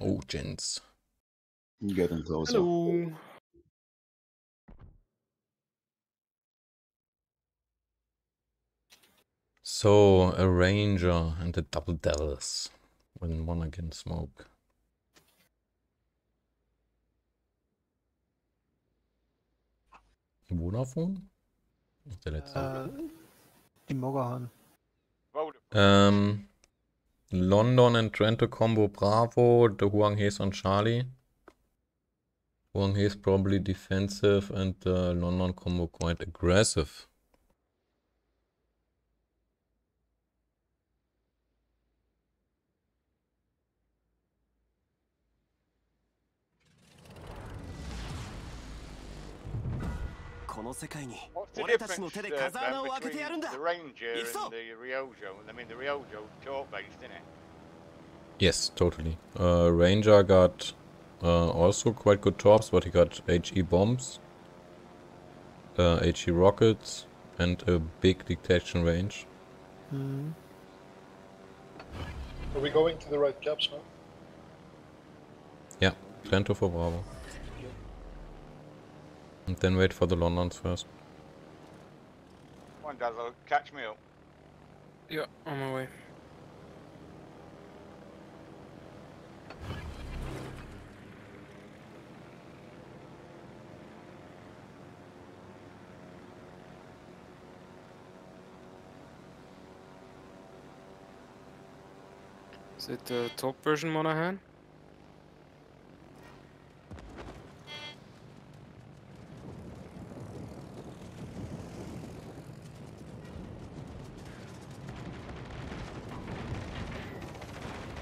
Oh, gents. Getting closer. Hello. So, a ranger and the double devils when one against smoke. Vodafone? Ach, Der letzte. Äh, die Moggerhahn. Um, London and Trento combo Bravo, the Huang He's on Charlie. Huang He's probably defensive and the London combo quite aggressive. What's the 俺た difference ちの手で uh, 風穴を Ben, 開けてやるん between だ the Ranger 行くぞ and the Ryojo? I mean, the Ryojo talk based, isn't it? Yes, totally. Uh, Ranger got uh, also quite good torps, but he got HE bombs, uh, HE rockets, and a big detection range. Hm. Are we going to the right caps now? Yeah, Trento for Bravo. And then wait for the Londons first. Come on, Dazzle, catch me up. Yeah, on my way. Is it the top version Monaghan?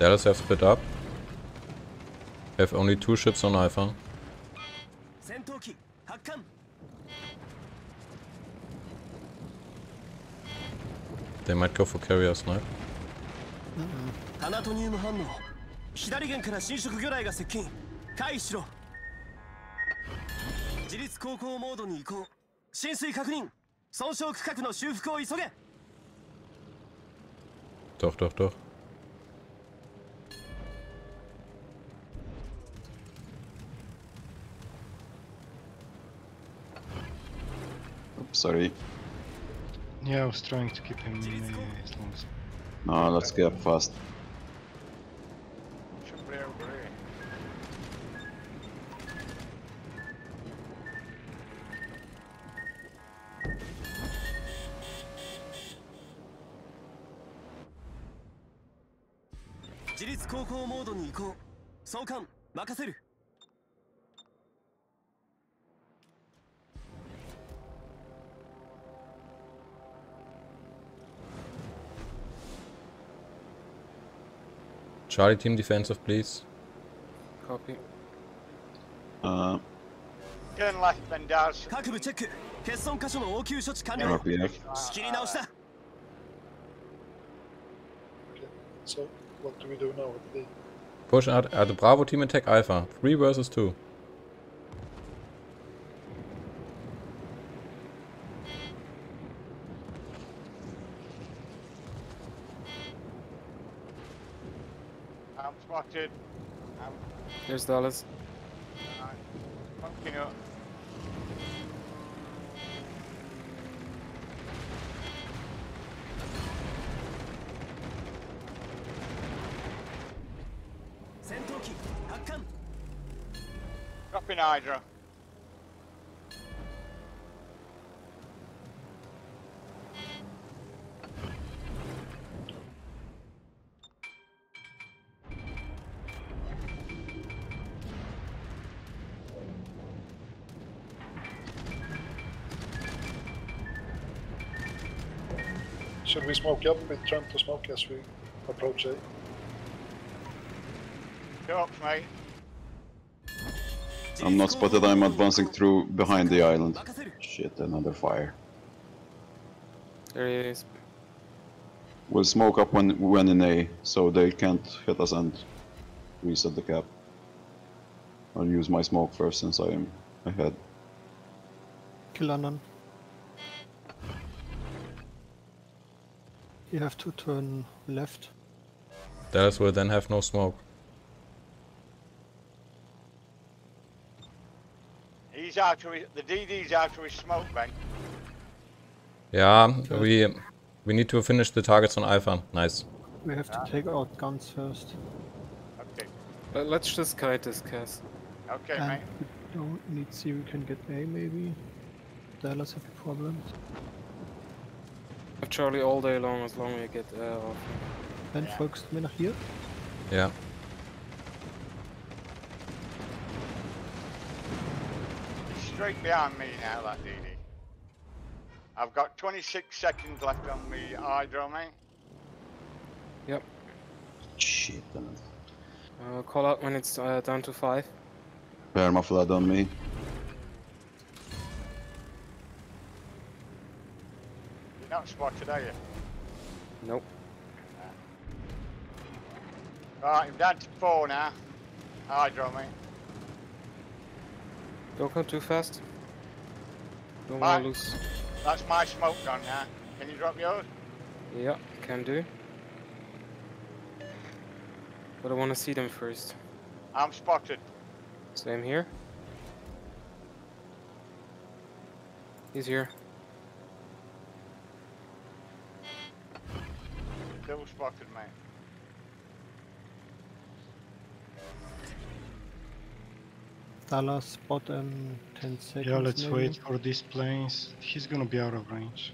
Dallas have split up. Have only two ships on Alpha. 戦闘機発艦 They might go for carrier snipe. タナトニウム反応左舷から侵食魚雷が接近回避しろ自立航行モードに移行浸水確認損傷区画の修復を急げ Doch, doch, doch. sorry. Yeah, I was trying to keep him uh, as long as... No, let's get up fast. 自立航行モードに移行。総監、任せる。Charlie team defensive, please. Copy. Uh. Turn left, then dash. MRPF. Okay, so what do we do now? Push out at the Bravo team attack Alpha. 3 versus 2. I'm spotted. I'm There's Dallas. bunking up. Dropping Hydro. Should we smoke up with Trent to smoke as we approach A? Talks, mate. I'm not spotted, I'm advancing through behind the island. Shit, another fire. There he is. We'll smoke up when, when in A, so they can't hit us and reset the cap. I'll use my smoke first since I am ahead. Kill London. You have to turn left. Dallas will then have no smoke. He's after his, the DD's after his smoke, bank. Yeah, we we need to finish the targets on Alpha. Nice. We have to ah. take out guns first. Okay. But let's just kite this, Cass. Okay, and mate. We don't need see we can get A maybe. Dallas have problems. Have Charlie all day long as long as we get uh, off. Ben, Ja. folgst du mir nach hier? Yeah. He's straight behind me now, that DD. I've got 26 seconds left on me hydro, mate. Shit, damn it. Uh, call out when it's uh, down to five. Permaflood on me. Not spotted, are you? Nope. Right, I'm down to four now. Hydro, mate. Don't go too fast. Don't wanna lose. That's my smoke gun now. Can you drop yours? Yeah, can do. But I wanna see them first. I'm spotted. Same here. He's here. Still spotted, mate. Dallas spot in 10 seconds. Yeah, let's maybe. wait for these planes. He's gonna be out of range.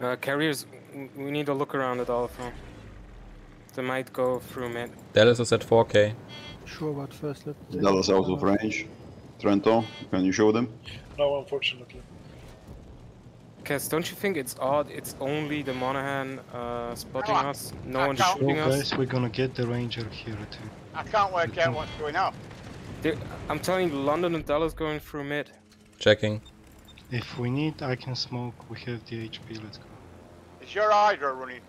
Uh, carriers, we need to look around at Alpha. They might go through mid. Dallas is at 4k. Sure, but first let's. take Dallas out of range. Trento, can you show them? No, unfortunately. Cass, don't you think it's odd? It's only the Monaghan uh, spotting I- us. No I one's can't- So shooting us. guys, we're gonna get the ranger here too. I can't work out what's going on. They- I'm telling you, London and Dallas going through mid. Checking. If we need, I can smoke. We have the HP. Let's go. Is your hydro running?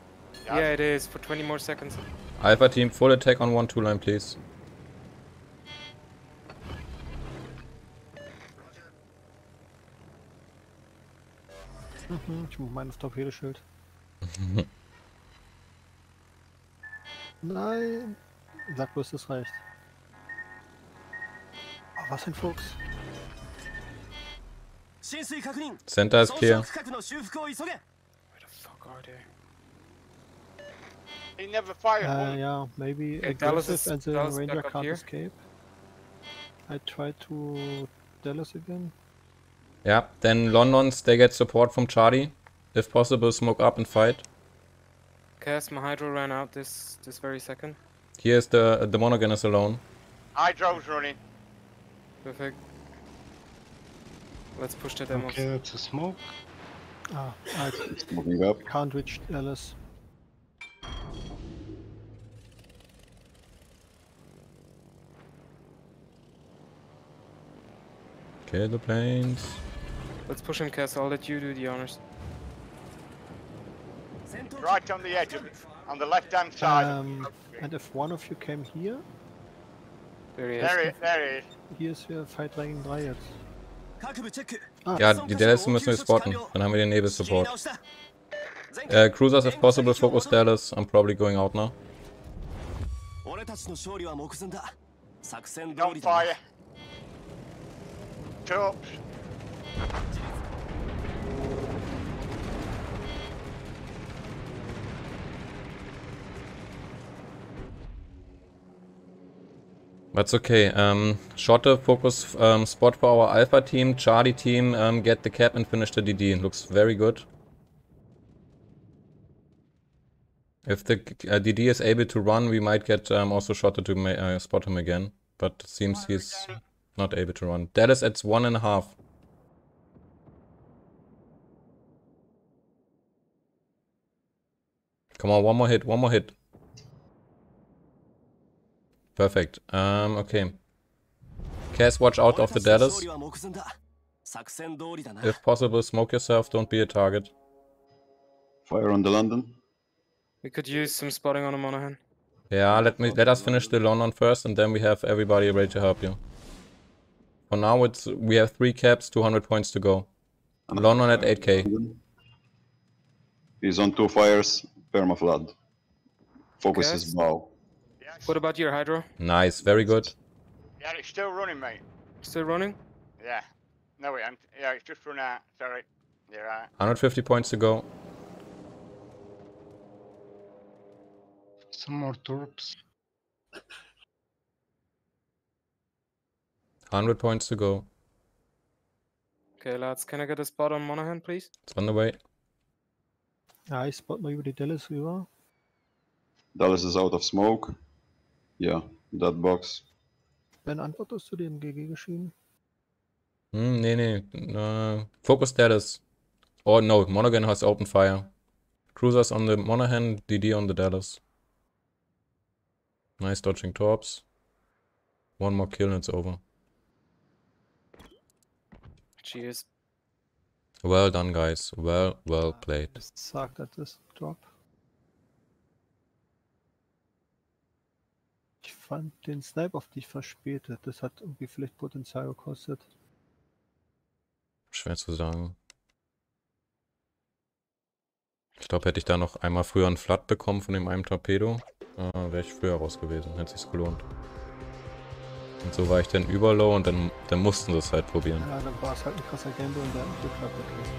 Yeah, it is for 20 more seconds. Alpha team, full attack on 1 2 line, please. Mhm. Ich muss meines Torpedoschild. Nein! Sag bloß, das reicht. Oh, was ein Fuchs. Center ist clear. They never fired. Uh, yeah, maybe okay, Dallas is, and the Dallas Ranger can't here. escape. I tried to Dallas again. Yeah, then Londons, they get support from Charlie. If possible, smoke up and fight. Cass, my hydro ran out this this very second. Here's the the Monaghan is alone. Hydro's running. Perfect. Let's push the demos. Okay, that's a smoke. Ah, I Moving up. can't reach Dallas. Kill the planes. Let's push him, Cass. I'll let you do the honors. Right on the edge of it, on the left-hand side. Um, and if one of you came here... There he is. There, there he is. Fight Lagging 3. Ah. Ja, die Dallas müssen wir spotten. Dann haben wir den Nebel-Support. Uh, cruisers, if possible, focus Dallas. I'm probably going out now. Don't fire. Two that's okay. Um, Schotte, focus um, spot for our Alpha team. Charlie team, um, get the cap and finish the DD. Looks very good. If the uh, DD is able to run, we might get um, also shorter to uh, spot him again. But it seems he's not able to run. Dallas at one and a half. Come on, one more hit, one more hit. Perfect. Um, okay. Cass, watch out of the Dallas. If possible, smoke yourself, don't be a target. Fire on the London. We could use some spotting on the Monaghan. Yeah, let me let us finish the London first and then we have everybody ready to help you. For now it's we have three caps, two hundred points to go. London at eight K. He's on two fires. Permaflood. Focus Yes. his bow. What about your Hydro? Nice, very good. Yeah, it's still running, mate. Still running? Yeah. No, it ain't. Yeah, it's just run out. Sorry. You're right. 150 points to go. Some more torps. 100 points to go. Okay, lads, can I get a spot on Monaghan, please? It's on the way. Ja, ich spot mal über die Dallas rüber. Dallas is out of smoke. Yeah, that box. Ben, antwortest du dem GG geschrieben? Hm, nee, nee. Uh, focus status. Oh no, Monaghan has open fire. Cruisers on the Monaghan, DD on the Dallas. Nice dodging torps. One more kill and it's over. Cheers. Well done, guys. Well, well played. Es sagt, das ist Drop. Ich fand den Snipe auf dich verspätet. Das hat irgendwie vielleicht Potenzial gekostet. Schwer zu sagen. Ich glaube, hätte ich da noch einmal früher einen Flat bekommen von dem einen Torpedo, äh, wäre ich früher raus gewesen. Hätte sich's gelohnt. Und so war ich dann überlow und dann, dann mussten sie es halt probieren. Ja, dann war es halt ein krasser Gamble und der hat nicht geklappt. Okay.